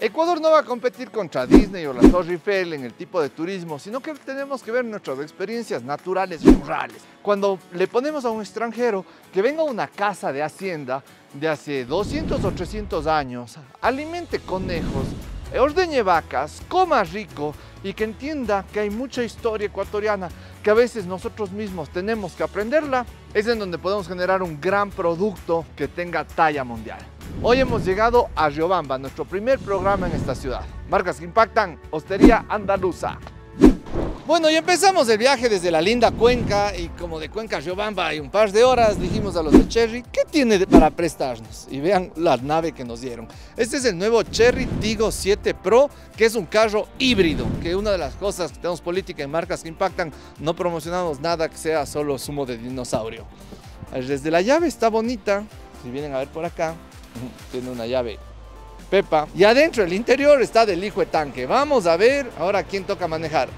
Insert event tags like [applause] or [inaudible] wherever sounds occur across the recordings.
Ecuador no va a competir contra Disney o la Torre Eiffel en el tipo de turismo, sino que tenemos que ver nuestras experiencias naturales rurales. Cuando le ponemos a un extranjero que venga a una casa de hacienda de hace 200 o 300 años, alimente conejos, ordeñe vacas, coma rico y que entienda que hay mucha historia ecuatoriana que a veces nosotros mismos tenemos que aprenderla, es en donde podemos generar un gran producto que tenga talla mundial. Hoy hemos llegado a Riobamba, nuestro primer programa en esta ciudad. Marcas que impactan, Hostería Andaluza. Bueno, y empezamos el viaje desde la linda Cuenca y como de Cuenca a Riobamba hay un par de horas, dijimos a los de Cherry, ¿qué tiene para prestarnos? Y vean la nave que nos dieron. Este es el nuevo Cherry Tigo 7 Pro, que es un carro híbrido, que una de las cosas que tenemos política en marcas que impactan, no promocionamos nada que sea solo zumo de dinosaurio. Desde la llave está bonita, si vienen a ver por acá, tiene una llave Pepa. Y adentro, el interior está del hijo de tanque. Vamos a ver ahora quién toca manejar.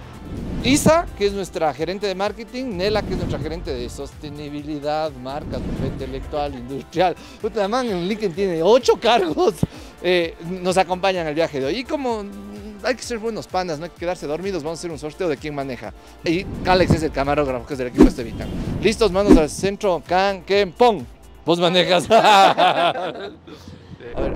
Isa, que es nuestra gerente de marketing, Nela, que es nuestra gerente de sostenibilidad, marca, propiedad intelectual, industrial. Puta man, en LinkedIn tiene ocho cargos. Eh, nos acompañan al viaje de hoy. Y como hay que ser buenos panas, no hay que quedarse dormidos, vamos a hacer un sorteo de quién maneja. Y Alex es el camarógrafo, que es del equipo de Estevitan. Listos, manos al centro, can, ken, pong. Vos [laughs] manejas. [laughs]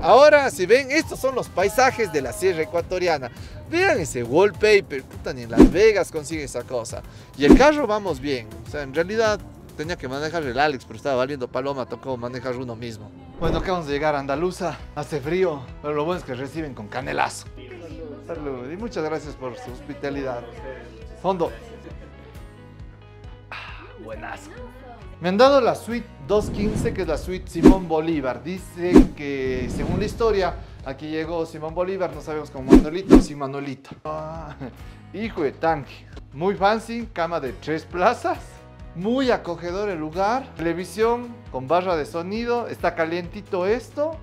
ahora, si ven, estos son los paisajes de la sierra ecuatoriana. Vean ese wallpaper, puta, ni en Las Vegas consigue esa cosa. Y el carro vamos bien. O sea, en realidad tenía que manejar el Alex, pero estaba valiendo paloma, tocó manejar uno mismo. Bueno, acabamos de llegar a Andaluza, hace frío, pero lo bueno es que reciben con canelazo. Salud. Y muchas gracias por su hospitalidad. Fondo. Ah, buenazo. Me han dado la suite 215, que es la suite Simón Bolívar. Dice que, según la historia, aquí llegó Simón Bolívar, no sabemos cómo Manuelito o [laughs] hijo de tanque. Muy fancy, cama de tres plazas. Muy acogedor el lugar. Televisión con barra de sonido. Está calientito esto.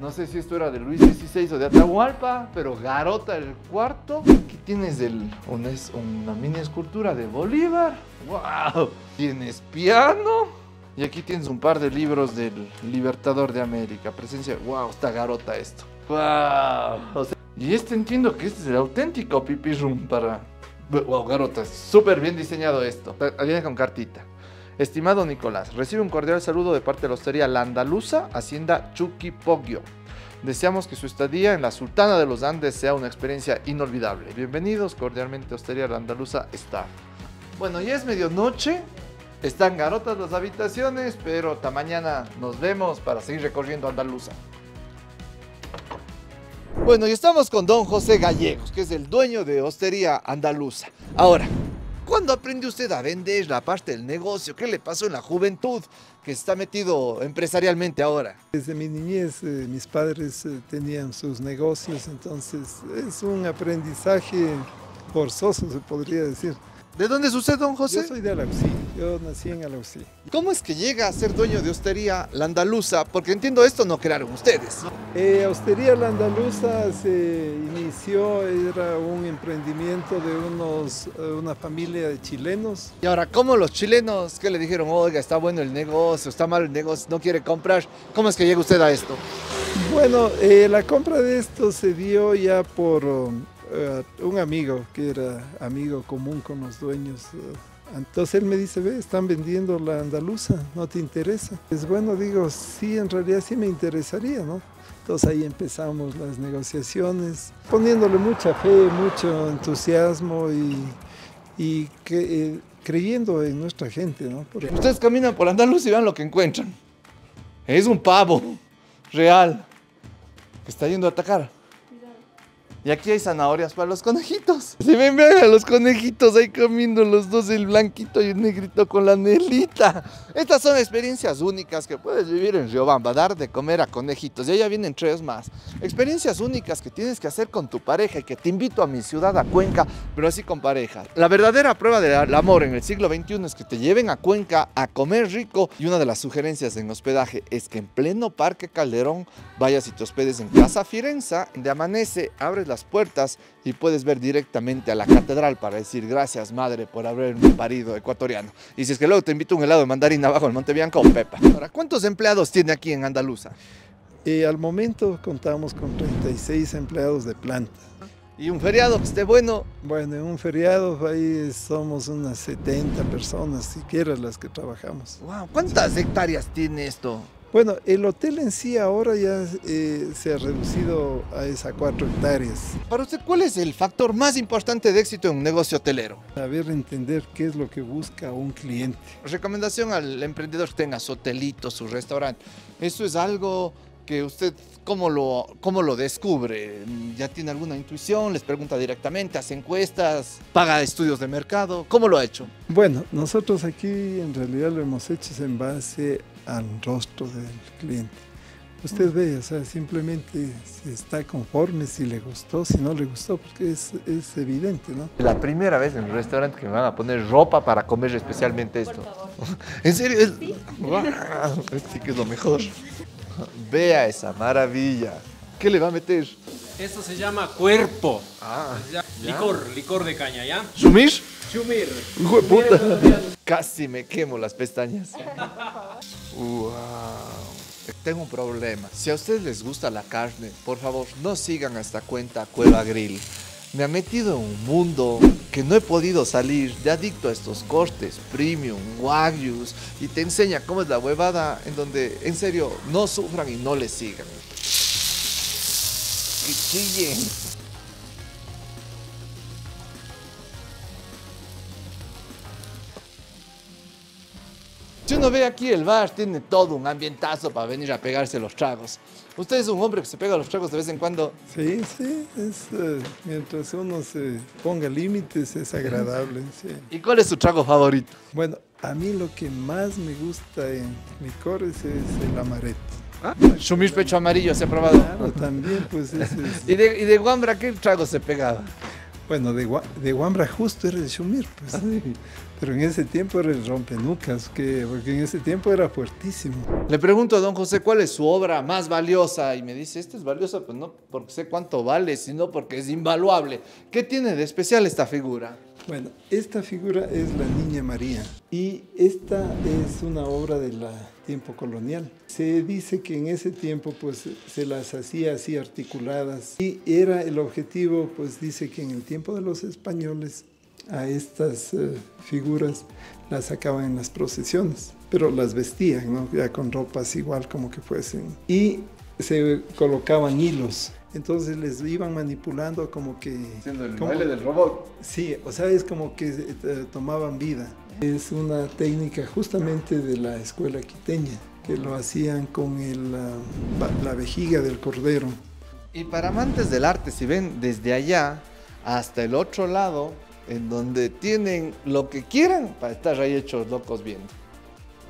No sé si esto era de Luis XVI o de Atahualpa, pero garota el cuarto. Aquí tienes una mini escultura de Bolívar. ¡Wow! Tienes piano. Y aquí tienes un par de libros del Libertador de América. Presencia. ¡Wow! Está garota esto. ¡Wow! y este entiendo que este es el auténtico pipi room para. ¡Wow! Garota. Súper bien diseñado esto. Viene con cartita. Estimado Nicolás, recibe un cordial saludo de parte de la Hostería La Andaluza, Hacienda Chuquipogio. Deseamos que su estadía en la Sultana de los Andes sea una experiencia inolvidable. Bienvenidos cordialmente a Hostería La Andaluza Star. Bueno, ya es medianoche, están garotas las habitaciones, pero hasta mañana nos vemos para seguir recorriendo Andaluza. Bueno, y estamos con don José Gallegos, que es el dueño de Hostería Andaluza. Ahora, ¿Cuándo aprendió usted a vender la parte del negocio? ¿Qué le pasó en la juventud que está metido empresarialmente ahora? Desde mi niñez eh, mis padres eh, tenían sus negocios, entonces es un aprendizaje forzoso, se podría decir. ¿De dónde es usted, don José? Yo soy de Alausí, yo nací en Alausí. ¿Cómo es que llega a ser dueño de Hostería La Andaluza? Porque entiendo esto no crearon ustedes. Eh, Hostería La Andaluza se inició, era un emprendimiento de unos, eh, una familia de chilenos. Y ahora, ¿cómo los chilenos que le dijeron, oiga, está bueno el negocio, está mal el negocio, no quiere comprar? ¿Cómo es que llega usted a esto? Bueno, eh, la compra de esto se dio ya por eh, un amigo que era amigo común con los dueños. Eh, entonces él me dice, ve, están vendiendo la andaluza, ¿no te interesa? Es bueno, digo, sí, en realidad sí me interesaría, ¿no? Entonces ahí empezamos las negociaciones, poniéndole mucha fe, mucho entusiasmo y, eh, creyendo en nuestra gente, ¿no? Ustedes caminan por Andalucía y vean lo que encuentran. Es un pavo real que está yendo a atacar. Y aquí hay zanahorias para los conejitos. Si ven, vean a los conejitos ahí comiendo los dos, el blanquito y el negrito con la nelita. Estas son experiencias únicas que puedes vivir en Riobamba, dar de comer a conejitos. Y allá vienen tres más. Experiencias únicas que tienes que hacer con tu pareja y que te invito a mi ciudad, a Cuenca, pero así con pareja. La verdadera prueba del amor en el siglo XXI es que te lleven a Cuenca a comer rico. Y una de las sugerencias en hospedaje es que en pleno Parque Calderón vayas y te hospedes en Casa Firenza, de amanece, abres las puertas y puedes ver directamente a la catedral para decir gracias madre por haberme parido ecuatoriano. Y si es que luego te invito a un helado de mandarina abajo el Monte Bianco, Pepa. Ahora, ¿cuántos empleados tiene aquí en Andaluza? Eh, al momento contamos con 36 empleados de planta. ¿Y un feriado que esté bueno? Bueno, en un feriado ahí somos unas 70 personas, siquiera las que trabajamos. Wow, ¿Cuántas hectáreas tiene esto? Bueno, el hotel en sí ahora ya eh, se ha reducido a esas 4 hectáreas. Para usted, ¿cuál es el factor más importante de éxito en un negocio hotelero? Saber entender qué es lo que busca un cliente. Recomendación al emprendedor que tenga su hotelito, su restaurante. Eso es algo que usted, ¿cómo lo, ¿cómo lo descubre? ¿Ya tiene alguna intuición? ¿Les pregunta directamente? ¿Hace encuestas? ¿Paga estudios de mercado? ¿Cómo lo ha hecho? Bueno, nosotros aquí en realidad lo hemos hecho en base al rostro del cliente. Usted ve, o sea, simplemente si está conforme, si le gustó, si no le gustó, porque es, es evidente, ¿no? La primera vez en un restaurante que me van a poner ropa para comer especialmente esto. [laughs] ¿En serio? Es... ¡Wow! Sí que es lo mejor. Vea esa maravilla. ¿Qué le va a meter? Esto se llama cuerpo. Ah, Licor, licor de caña, ¿ya? ¿Sumir? Chumir. Hijo de puta. Casi me quemo las pestañas. [laughs] Wow. Tengo un problema. Si a ustedes les gusta la carne, por favor, no sigan a esta cuenta Cueva Grill. Me ha metido en un mundo que no he podido salir de adicto a estos cortes premium, wagyus, y te enseña cómo es la huevada en donde, en serio, no sufran y no les sigan. Que chillen. Si uno ve aquí el bar, tiene todo un ambientazo para venir a pegarse los tragos. Usted es un hombre que se pega los tragos de vez en cuando. Sí, sí, es, eh, mientras uno se ponga límites es agradable. Sí. ¿Y cuál es su trago favorito? Bueno, a mí lo que más me gusta en licores es el amaretto. ¿Ah? Pecho amarillo, ¿se ha probado? Claro, también, pues ese es- ¿Y de, y de Guambra qué trago se pegaba? Bueno, de, de Guambra justo era el Shumir, pues. Pero en ese tiempo era el rompenucas, que, porque en ese tiempo era fuertísimo. Le pregunto a don José cuál es su obra más valiosa y me dice, esta es valiosa, pues no porque sé cuánto vale, sino porque es invaluable. ¿Qué tiene de especial esta figura? Bueno, esta figura es la Niña María y esta es una obra del tiempo colonial. Se dice que en ese tiempo pues se las hacía así articuladas y era el objetivo pues dice que en el tiempo de los españoles a estas eh, figuras las sacaban en las procesiones, pero las vestían, ¿no? Ya con ropas igual como que fuesen. Y se colocaban hilos. Entonces les iban manipulando como que... como- del robot. Sí, o sea, es como que eh, tomaban vida. Es una técnica justamente de la escuela quiteña, que lo hacían con el, va- la vejiga del cordero. Y para amantes del arte, si ven desde allá hasta el otro lado, en donde tienen lo que quieran para estar ahí hechos locos viendo.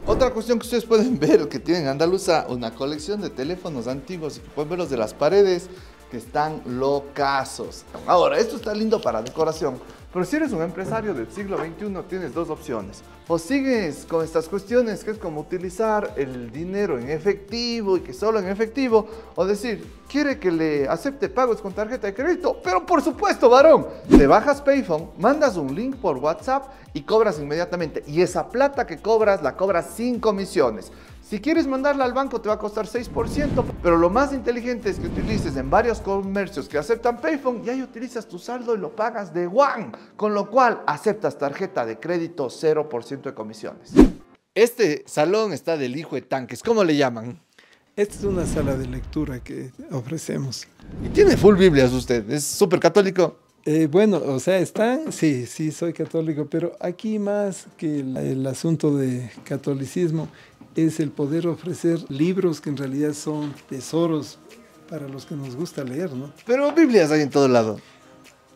Otra cuestión que ustedes pueden [laughs] ver, que tienen en Andaluza, una colección de teléfonos antiguos y que pueden verlos de las paredes, que están locazos. Ahora, esto está lindo para decoración, pero si eres un empresario del siglo XXI, tienes dos opciones. O sigues con estas cuestiones, que es como utilizar el dinero en efectivo y que solo en efectivo, o decir, quiere que le acepte pagos con tarjeta de crédito, pero por supuesto, varón, te bajas Payphone, mandas un link por WhatsApp y cobras inmediatamente. Y esa plata que cobras, la cobras sin comisiones. Si quieres mandarla al banco te va a costar 6%, pero lo más inteligente es que utilices en varios comercios que aceptan Payphone y ahí utilizas tu saldo y lo pagas de one, con lo cual aceptas tarjeta de crédito 0% de comisiones. Este salón está del hijo de tanques, ¿cómo le llaman? Esta es una sala de lectura que ofrecemos. Y tiene full Biblias usted, es súper católico. Eh, bueno, o sea, están, sí, sí, soy católico, pero aquí más que el, el asunto de catolicismo es el poder ofrecer libros que en realidad son tesoros para los que nos gusta leer, ¿no? Pero Biblias hay en todo lado.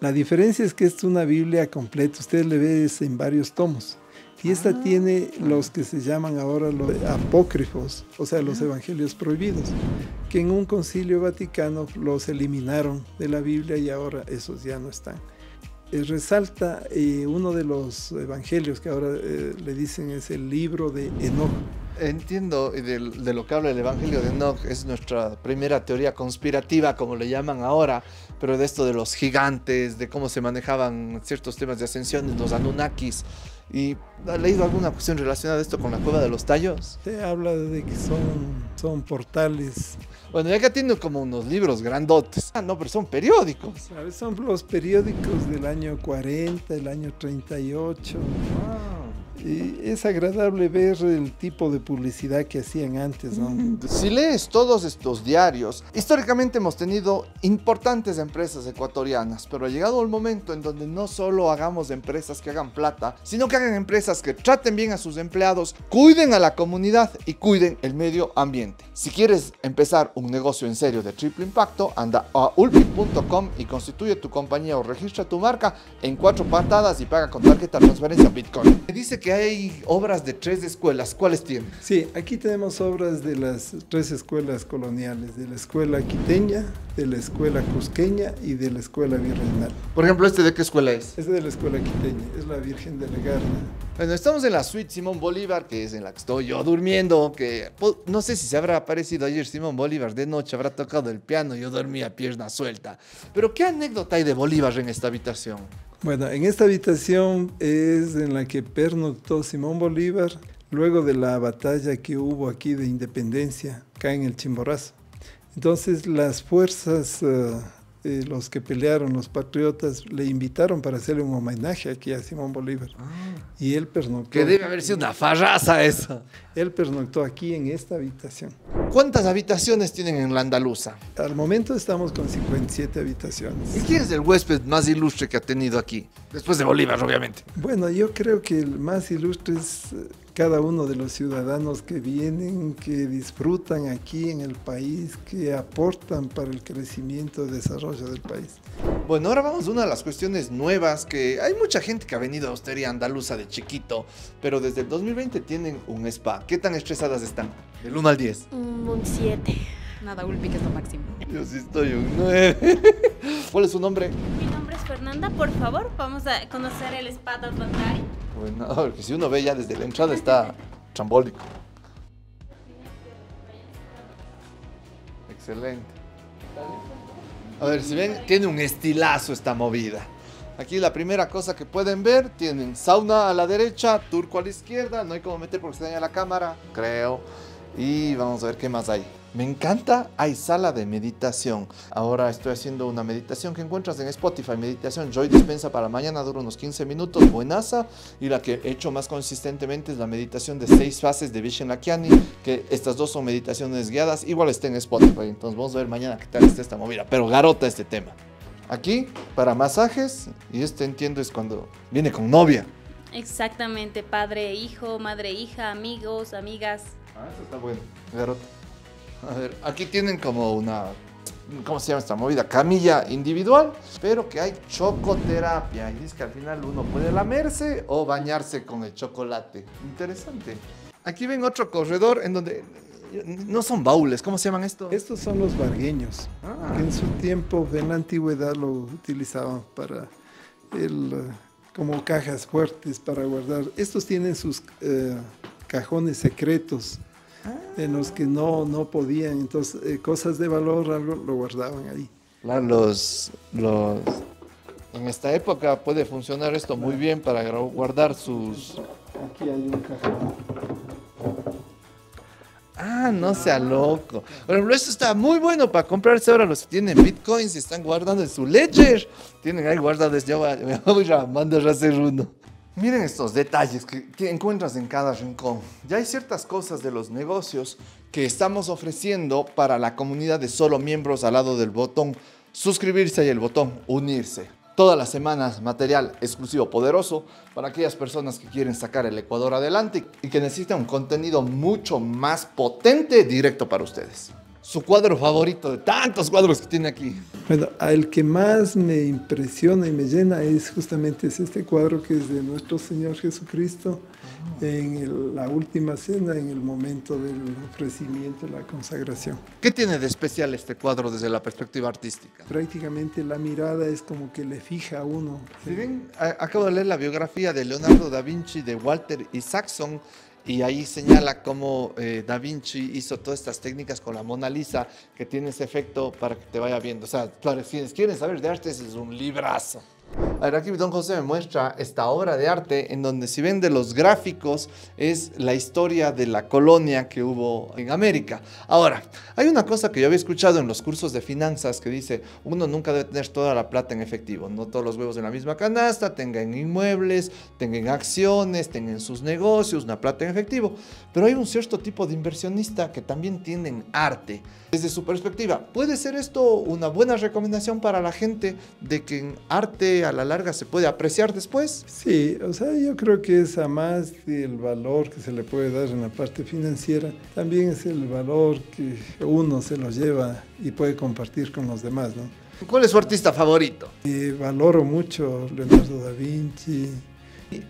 La diferencia es que esta es una Biblia completa, usted le ve en varios tomos. Y esta tiene los que se llaman ahora los apócrifos, o sea, los evangelios prohibidos, que en un concilio vaticano los eliminaron de la Biblia y ahora esos ya no están. Eh, resalta eh, uno de los evangelios que ahora eh, le dicen es el libro de Enoch. Entiendo de, de lo que habla el Evangelio de Enoch, es nuestra primera teoría conspirativa, como le llaman ahora, pero de esto de los gigantes, de cómo se manejaban ciertos temas de ascensión, los Anunnakis, ¿Y ha leído alguna cuestión relacionada a esto con la cueva de los tallos? Se habla de que son, son portales. Bueno, ya que tiene como unos libros grandotes. Ah, no, pero son periódicos. Son los periódicos del año 40, el año 38. Y es agradable ver el tipo de publicidad que hacían antes, ¿no? Si lees todos estos diarios, históricamente hemos tenido importantes empresas ecuatorianas, pero ha llegado el momento en donde no solo hagamos empresas que hagan plata, sino que hagan empresas que traten bien a sus empleados, cuiden a la comunidad y cuiden el medio ambiente. Si quieres empezar un negocio en serio de triple impacto, anda a ulpi.com y constituye tu compañía o registra tu marca en cuatro patadas y paga con tarjeta transferencia Bitcoin. Me dice que hay obras de tres escuelas. ¿Cuáles tiene? Sí, aquí tenemos obras de las tres escuelas coloniales, de la escuela quiteña, de la escuela cusqueña y de la escuela virreinal. Por ejemplo, ¿este de qué escuela es? Es de la escuela quiteña, es la Virgen de la Garda. Bueno, estamos en la suite Simón Bolívar, que es en la que estoy yo durmiendo, que pues, no sé si se habrá aparecido ayer Simón Bolívar de noche, habrá tocado el piano, yo dormía pierna suelta. Pero ¿qué anécdota hay de Bolívar en esta habitación? Bueno, en esta habitación es en la que pernoctó Simón Bolívar luego de la batalla que hubo aquí de independencia, acá en el Chimborazo. Entonces las fuerzas, uh, eh, los que pelearon, los patriotas, le invitaron para hacerle un homenaje aquí a Simón Bolívar. Ah. Y él pernoctó. Que debe haber sido una farraza eso. Él pernoctó aquí en esta habitación. ¿Cuántas habitaciones tienen en la andaluza? Al momento estamos con 57 habitaciones. ¿Y quién es el huésped más ilustre que ha tenido aquí? Después de Bolívar, obviamente. Bueno, yo creo que el más ilustre es cada uno de los ciudadanos que vienen, que disfrutan aquí en el país, que aportan para el crecimiento y desarrollo del país. Bueno, ahora vamos a una de las cuestiones nuevas que hay mucha gente que ha venido a Hostería Andaluza de chiquito, pero desde el 2020 tienen un spa. ¿Qué tan estresadas están? Del 1 al 10. Un 7. Nada, Ulpi, que es lo máximo. Yo sí estoy un 9. [laughs] ¿Cuál es su nombre? Fernanda, por favor, vamos a conocer el Atlantari. Bueno, [laughs] porque si uno ve ya desde la entrada está trambólico. Excelente. A ver, si ven, tiene un estilazo esta movida. Aquí la primera cosa que pueden ver, tienen sauna a la derecha, turco a la izquierda, no hay como meter porque se daña la cámara, creo. Y vamos a ver qué más hay. Me encanta, hay sala de meditación. Ahora estoy haciendo una meditación que encuentras en Spotify, meditación Joy Dispensa para mañana, dura unos 15 minutos, buenaza. Y la que he hecho más consistentemente es la meditación de seis fases de Vishen Lakiani, que estas dos son meditaciones guiadas, igual está en Spotify. Entonces vamos a ver mañana qué tal está esta movida, pero garota este tema. Aquí, para masajes, y este entiendo es cuando viene con novia. Exactamente, padre, hijo, madre, hija, amigos, amigas. Ah, eso está bueno, garota. A ver, aquí tienen como una, ¿cómo se llama esta movida? Camilla individual, pero que hay chocoterapia. Y dice que al final uno puede lamerse o bañarse con el chocolate. Interesante. Aquí ven otro corredor en donde no son baúles, ¿cómo se llaman estos? Estos son los vargueños, Ah. que en su tiempo, en la antigüedad, lo utilizaban para el, como cajas fuertes para guardar. Estos tienen sus eh, cajones secretos en los que no, no podían, entonces eh, cosas de valor algo lo guardaban ahí. Los, los... En esta época puede funcionar esto muy bien para guardar sus... Aquí hay un cajón. Ah, no sea loco. Por ejemplo, esto está muy bueno para comprarse ahora los que tienen bitcoins y están guardando en su ledger. Tienen ahí guardados. Yo voy a- voy a mandar a hacer uno. Miren estos detalles que, encuentras en cada rincón. Ya hay ciertas cosas de los negocios que estamos ofreciendo para la comunidad de solo miembros al lado del botón suscribirse y el botón unirse. Todas las semanas material exclusivo poderoso para aquellas personas que quieren sacar el Ecuador adelante y que necesitan un contenido mucho más potente directo para ustedes. Su cuadro favorito de tantos cuadros que tiene aquí. Bueno, el que más me impresiona y me llena es justamente es este cuadro que es de nuestro Señor Jesucristo en el- la última cena, en el momento del ofrecimiento, la consagración. ¿Qué tiene de especial este cuadro desde la perspectiva artística? Prácticamente la mirada es como que le fija a uno. Si ven, a- acabo de leer la biografía de Leonardo da Vinci, de Walter Isaacson, y ahí señala cómo eh, da Vinci hizo todas estas técnicas con la Mona Lisa, que tiene ese efecto para que te vaya viendo. O sea, claro, si quieren saber de arte, es un librazo. Aquí don José me muestra esta obra de arte en donde si ven de los gráficos es la historia de la colonia que hubo en América. Ahora, hay una cosa que yo había escuchado en los cursos de finanzas que dice, uno nunca debe tener toda la plata en efectivo, no todos los huevos en la misma canasta, tengan inmuebles, tengan acciones, tengan sus negocios, una plata en efectivo, pero hay un cierto tipo de inversionista que también tienen arte. Desde su perspectiva, ¿puede ser esto una buena recomendación para la gente de que en arte a la larga se puede apreciar después? Sí, o sea, yo creo que es a más del valor que se le puede dar en la parte financiera, también es el valor que uno se lo lleva y puede compartir con los demás, ¿no? ¿Cuál es su artista favorito? Y valoro mucho Leonardo da Vinci,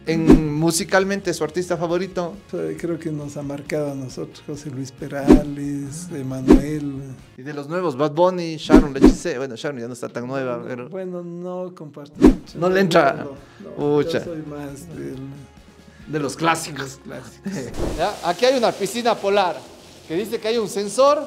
En musicalmente su artista favorito. sea, creo que nos ha marcado a nosotros José Luis Perales, Emanuel. Y de los nuevos, Bad Bunny, Sharon Lechise. Bueno, Sharon ya no está tan nueva, pero... Bueno, no comparto mucho. No le entra- No, no. Yo soy más del, De los clásicos. los clásicos. [laughs] ¿Ya? Aquí hay una piscina polar que dice que hay un sensor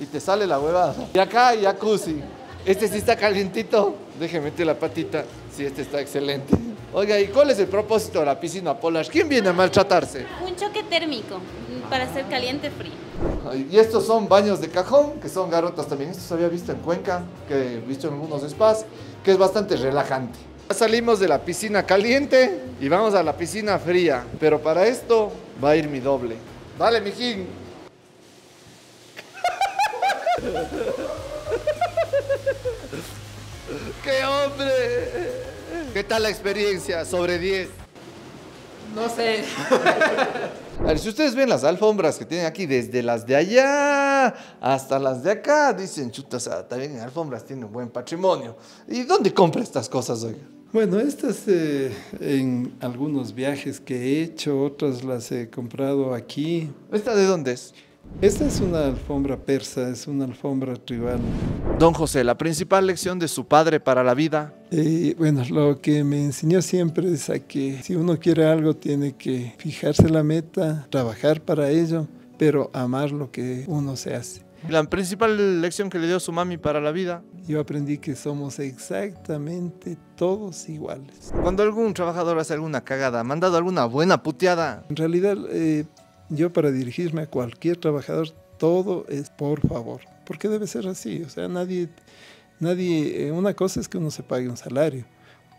y te sale la huevada. Y acá hay jacuzzi. Este sí está calientito. Déjeme meter la patita. Sí, este está excelente. Oiga, ¿y cuál es el propósito de la piscina polar? ¿Quién viene a maltratarse? Un choque térmico para hacer caliente frío. Y estos son baños de cajón, que son garotas también. Estos había visto en Cuenca, que he visto en algunos spas, que es bastante relajante. Ya Salimos de la piscina caliente y vamos a la piscina fría. Pero para esto va a ir mi doble. Dale, mijín. [laughs] ¡Qué hombre! ¿Qué tal la experiencia? Sobre 10. No sé. [laughs] A ver, si ustedes ven las alfombras que tienen aquí, desde las de allá hasta las de acá, dicen, chuta, o sea, también en alfombras tienen un buen patrimonio. ¿Y dónde compra estas cosas, oiga? Bueno, estas eh, en algunos viajes que he hecho, otras las he comprado aquí. ¿Esta de dónde es? Esta es una alfombra persa, es una alfombra tribal. Don José, la principal lección de su padre para la vida. Y bueno, lo que me enseñó siempre es a que si uno quiere algo tiene que fijarse la meta, trabajar para ello, pero amar lo que uno se hace. La principal lección que le dio su mami para la vida. Yo aprendí que somos exactamente todos iguales. Cuando algún trabajador hace alguna cagada, ¿me han dado alguna buena puteada? En realidad, eh, yo para dirigirme a cualquier trabajador, todo es por favor, porque debe ser así. O sea, nadie, nadie, eh, una cosa es que uno se pague un salario,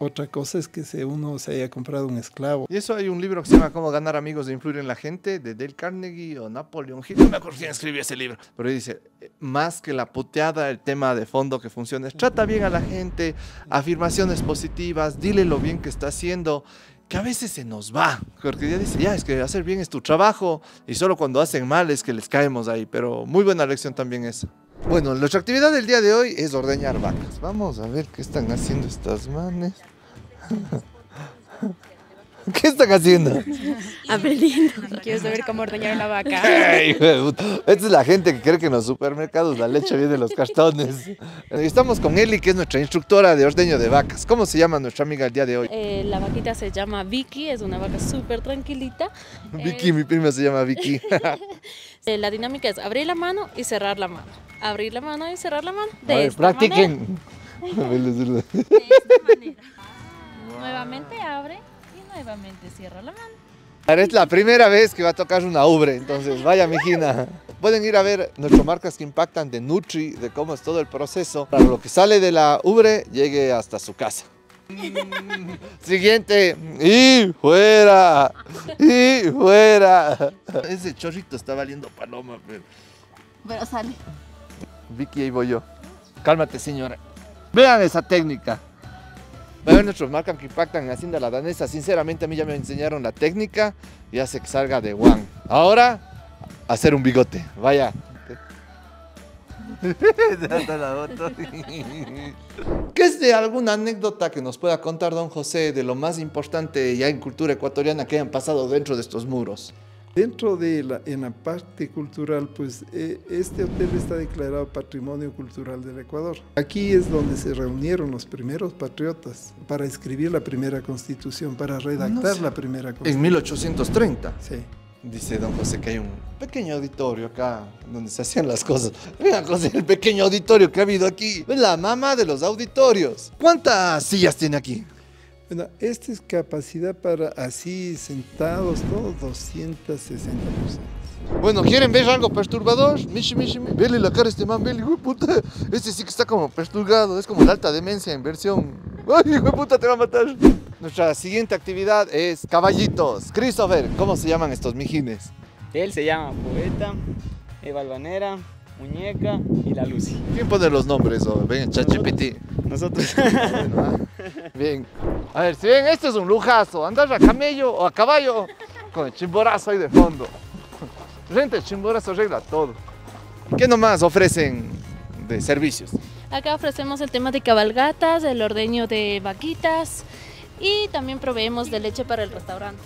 otra cosa es que se, uno se haya comprado un esclavo. Y eso hay un libro que se llama Cómo ganar amigos e influir en la gente, de Dale Carnegie o Napoleon Hill. No me acuerdo quién escribió ese libro. Pero dice, eh, más que la puteada, el tema de fondo que funciona es trata bien a la gente, afirmaciones positivas, dile lo bien que está haciendo, que a veces se nos va. Porque ya dice, ya, es que hacer bien es tu trabajo y solo cuando hacen mal es que les caemos ahí. Pero muy buena lección también esa. Bueno, nuestra actividad del día de hoy es ordeñar vacas. Vamos a ver qué están haciendo estas manes. [laughs] [laughs] ¿Qué están haciendo? [laughs] Aprendiendo. Quiero saber cómo ordeñar una vaca. [laughs] Puta. Esta es la gente que cree que en los supermercados la leche viene de los cartones. Estamos con Eli, que es nuestra instructora de ordeño de vacas. ¿Cómo se llama nuestra amiga el día de hoy? Eh, la vaquita se llama Vicky, es una vaca súper tranquilita. Vicky, mi prima se llama Vicky. Eh, la dinámica es abrir la mano y cerrar la mano. Abrir la mano y cerrar la mano. A De ver, esta manera. practiquen. De esta manera. Nuevamente abre nuevamente cierra la mano. Es la primera vez que va a tocar una ubre, entonces vaya, mijina. Pueden ir a ver nuestras marcas que impactan de Nutri, de cómo es todo el proceso para lo que sale de la ubre llegue hasta su casa. [laughs] Siguiente. Y fuera. Y fuera. Ese chorrito está valiendo paloma. pero- Pero sale. Vicky, ahí voy yo. Cálmate, señora. Vean esa técnica. Va a ver nuestros marcas que impactan en Hacienda La Danesa. Sinceramente, a mí ya me enseñaron la técnica y hace que salga de one. Ahora, hacer un bigote. Vaya. [laughs] [laughs] ¿Qué es de alguna anécdota que nos pueda contar don José de lo más importante ya en cultura ecuatoriana que hayan pasado dentro de estos muros? Dentro de la, en la parte cultural, pues eh, este hotel está declarado Patrimonio Cultural del Ecuador. Aquí es donde se reunieron los primeros patriotas para escribir la primera constitución, para redactar sé. la primera En constitución. 1830. Sí. Dice don José que hay un pequeño auditorio acá donde se hacían las cosas. Mira, José, el pequeño auditorio que ha habido aquí. Es la mamá de los auditorios. ¿Cuántas sillas tiene aquí? Bueno, esta es capacidad para así sentados, todo 260 personas. Bueno, ¿quieren ver algo perturbador? Mishi, mishi, mishi. Vele la cara a este man, vele, hijo de puta. Este sí que está como perturbado, es como la alta demencia en versión. Ay, hijo puta, te va a matar. Nuestra siguiente actividad es caballitos. Christopher, ¿cómo se llaman estos mijines? Él se llama Poeta, Eva Albanera, Muñeca y la Lucy. ¿Quién pone los nombres? Oh, ven, ChatGPT. Nosotros. [laughs] Ah, Bien. A ver, si ven, este es un lujazo. Andar a camello o a caballo con el chimborazo ahí de fondo. Gente, el chimborazo arregla todo. ¿Qué nomás ofrecen de servicios? Acá ofrecemos el tema de cabalgatas, el ordeño de vaquitas y también proveemos de leche para el restaurante.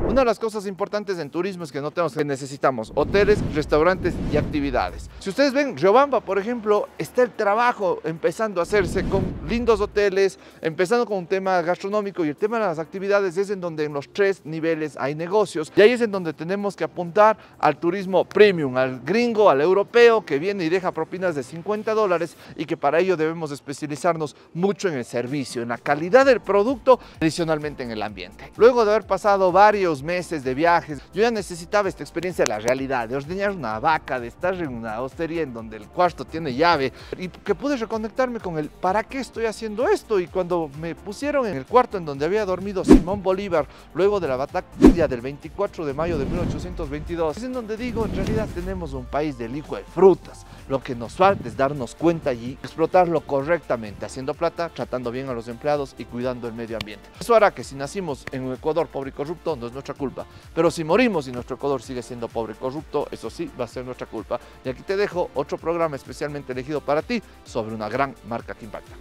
Una de las cosas importantes en turismo es que no que necesitamos hoteles, restaurantes y actividades. Si ustedes ven, Riobamba, por ejemplo, está el trabajo empezando a hacerse con lindos hoteles, empezando con un tema gastronómico y el tema de las actividades es en donde en los tres niveles hay negocios y ahí es en donde tenemos que apuntar al turismo premium, al gringo, al europeo que viene y deja propinas de 50 dólares y que para ello debemos especializarnos mucho en el servicio, en la calidad del producto, adicionalmente en el ambiente. Luego de haber pasado varios meses de viajes, yo ya necesitaba esta experiencia de la realidad, de ordeñar una vaca, de estar en una hostería en donde el cuarto tiene llave y que pude reconectarme con el ¿para qué estoy haciendo esto? Y cuando me pusieron en el cuarto en donde había dormido Simón Bolívar luego de la batalla del 24 de mayo de 1822, es en donde digo, en realidad tenemos un país de lijo de frutas. Lo que nos falta es darnos cuenta allí, explotarlo correctamente, haciendo plata, tratando bien a los empleados y cuidando el medio ambiente. Eso hará que si nacimos en un Ecuador pobre y corrupto, no es nuestra culpa. Pero si morimos y nuestro Ecuador sigue siendo pobre y corrupto, eso sí va a ser nuestra culpa. Y aquí te dejo otro programa especialmente elegido para ti sobre una gran marca que impacta.